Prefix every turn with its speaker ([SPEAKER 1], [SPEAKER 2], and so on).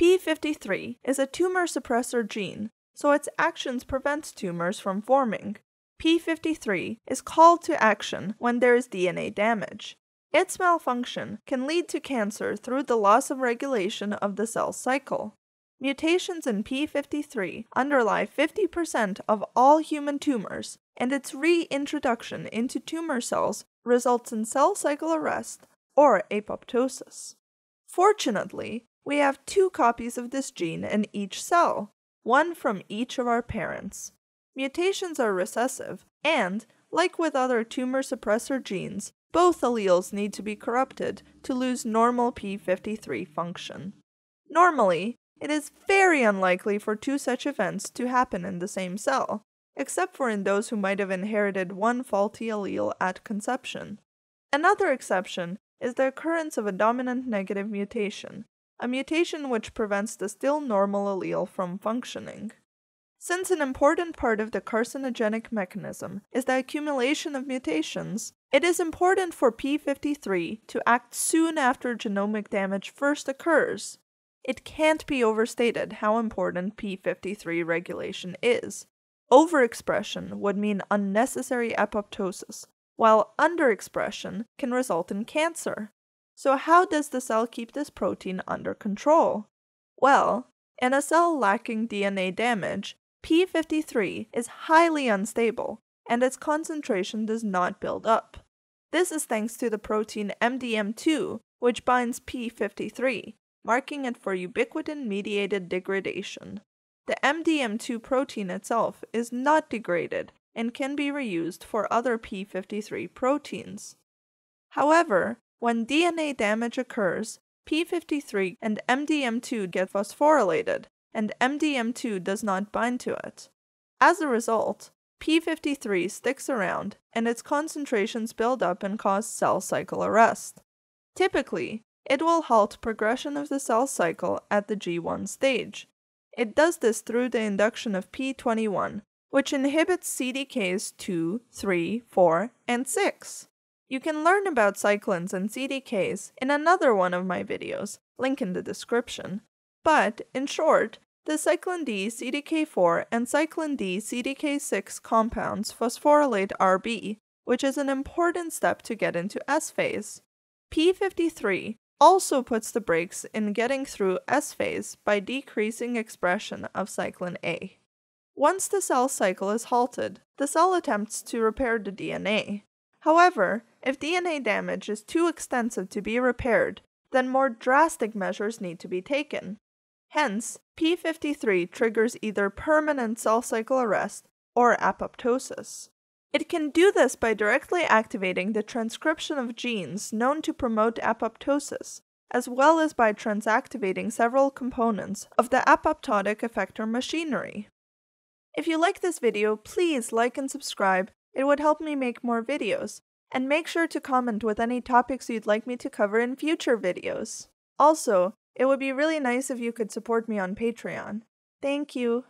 [SPEAKER 1] P53 is a tumor suppressor gene, so its actions prevent tumors from forming. P53 is called to action when there is DNA damage. Its malfunction can lead to cancer through the loss of regulation of the cell cycle. Mutations in P53 underlie 50% of all human tumors, and its reintroduction into tumor cells results in cell cycle arrest or apoptosis. Fortunately, we have two copies of this gene in each cell, one from each of our parents. Mutations are recessive, and, like with other tumor suppressor genes, both alleles need to be corrupted to lose normal P53 function. Normally, it is very unlikely for two such events to happen in the same cell, except for in those who might have inherited one faulty allele at conception. Another exception is the occurrence of a dominant negative mutation, a mutation which prevents the still normal allele from functioning. Since an important part of the carcinogenic mechanism is the accumulation of mutations, it is important for P53 to act soon after genomic damage first occurs. It can't be overstated how important P53 regulation is. Overexpression would mean unnecessary apoptosis, while underexpression can result in cancer. So, how does the cell keep this protein under control? Well, in a cell lacking DNA damage, P53 is highly unstable and its concentration does not build up. This is thanks to the protein MDM2, which binds P53, marking it for ubiquitin mediated degradation. The MDM2 protein itself is not degraded and can be reused for other P53 proteins. However, when DNA damage occurs, P53 and MDM2 get phosphorylated, and MDM2 does not bind to it. As a result, P53 sticks around and its concentrations build up and cause cell cycle arrest. Typically, it will halt progression of the cell cycle at the G1 stage. It does this through the induction of P21, which inhibits CDKs 2, 3, 4, and 6. You can learn about cyclins and CDKs in another one of my videos, link in the description. But, in short, the cyclin D CDK4 and cyclin D CDK6 compounds phosphorylate RB, which is an important step to get into S phase. P53 also puts the brakes in getting through S phase by decreasing expression of cyclin A. Once the cell cycle is halted, the cell attempts to repair the DNA. However, if DNA damage is too extensive to be repaired, then more drastic measures need to be taken. Hence, P53 triggers either permanent cell cycle arrest or apoptosis. It can do this by directly activating the transcription of genes known to promote apoptosis, as well as by transactivating several components of the apoptotic effector machinery. If you like this video, please like and subscribe, it would help me make more videos and make sure to comment with any topics you'd like me to cover in future videos. Also, it would be really nice if you could support me on Patreon. Thank you.